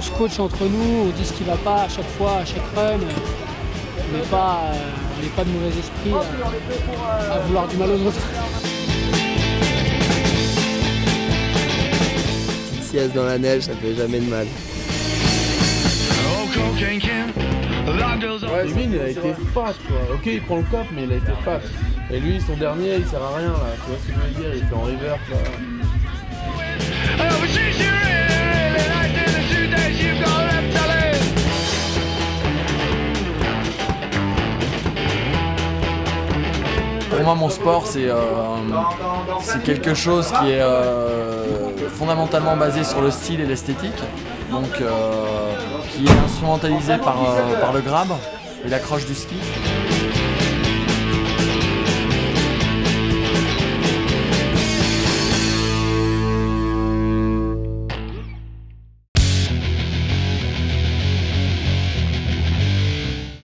se coach entre nous, on dit ce qui va pas à chaque fois, à chaque run. On n'est pas, euh, on n'est pas de mauvais esprit à, à vouloir du mal aux autres. Petite sieste dans la neige, ça fait jamais de mal. Ouais, Kevin, il a été fat quoi. Ok, il prend le cop, mais il a été fat. Et lui, son dernier, il sert à rien là. Tu vois ce que je veux dire Il fait en reverse là. Pour moi, mon sport, c'est euh, quelque chose qui est euh, fondamentalement basé sur le style et l'esthétique, euh, qui est instrumentalisé par, par le grab et l'accroche du ski.